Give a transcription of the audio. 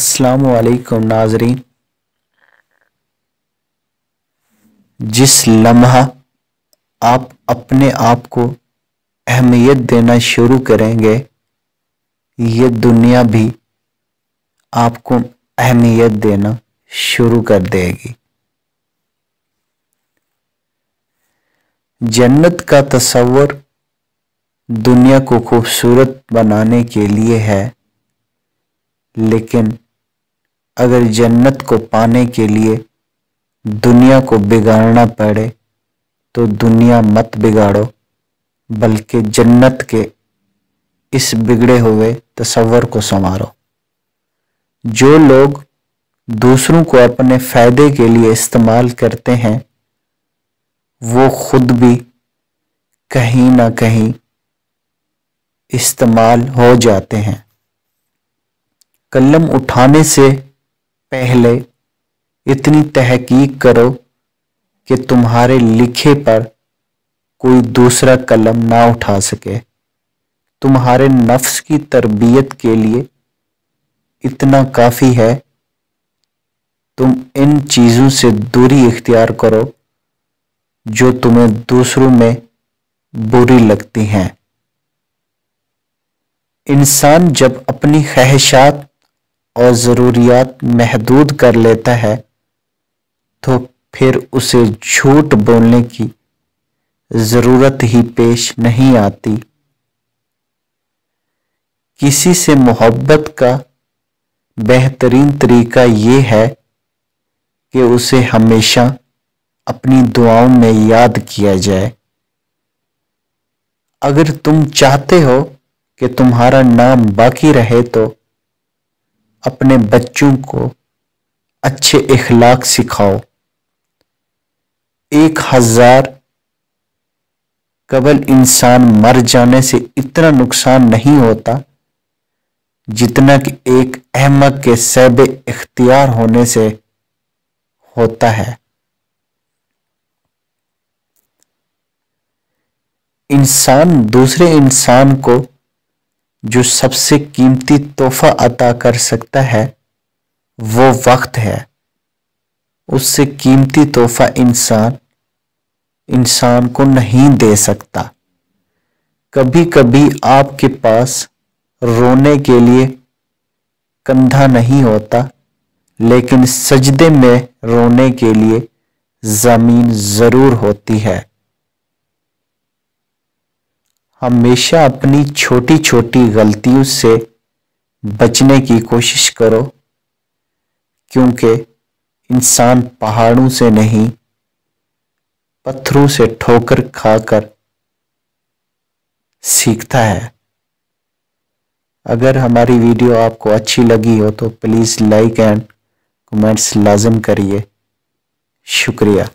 अस्सलाम वालेकुम नाजरीन। जिस लम्हा आप अपने आप को अहमियत देना शुरू करेंगे, ये दुनिया भी आपको अहमियत देना शुरू कर देगी। जन्नत का तस्वर दुनिया को खूबसूरत बनाने के लिए है, लेकिन अगर जन्नत को पाने के लिए दुनिया को बिगाड़ना पड़े तो दुनिया मत बिगाड़ो, बल्कि जन्नत के इस बिगड़े हुए तस्वर को संवारो। जो लोग दूसरों को अपने फ़ायदे के लिए इस्तेमाल करते हैं, वो खुद भी कहीं ना कहीं इस्तेमाल हो जाते हैं। कलम उठाने से पहले इतनी तहकीक करो कि तुम्हारे लिखे पर कोई दूसरा कलम ना उठा सके। तुम्हारे नफ्स की तरबियत के लिए इतना काफ़ी है। तुम इन चीज़ों से दूरी इख्तियार करो जो तुम्हें दूसरों में बुरी लगती हैं। इंसान जब अपनी ख्वाहिशात और ज़रूरियात महदूद कर लेता है तो फिर उसे झूठ बोलने की ज़रूरत ही पेश नहीं आती। किसी से मोहब्बत का बेहतरीन तरीका ये है कि उसे हमेशा अपनी दुआओं में याद किया जाए। अगर तुम चाहते हो कि तुम्हारा नाम बाकी रहे तो अपने बच्चों को अच्छे इखलाक सिखाओ। एक हज़ार कबल इंसान मर जाने से इतना नुकसान नहीं होता जितना कि एक अहमक के सैब इख्तियार होने से होता है। इंसान दूसरे इंसान को जो सबसे कीमती तोहफा अता कर सकता है, वो वक्त है। उससे कीमती तोहफा इंसान इंसान को नहीं दे सकता। कभी कभी आपके पास रोने के लिए कंधा नहीं होता, लेकिन सजदे में रोने के लिए ज़मीन ज़रूर होती है। हमेशा अपनी छोटी छोटी गलतियों से बचने की कोशिश करो, क्योंकि इंसान पहाड़ों से नहीं, पत्थरों से ठोकर खाकर सीखता है। अगर हमारी वीडियो आपको अच्छी लगी हो तो प्लीज़ लाइक एंड कमेंट्स लाजम करिए। शुक्रिया।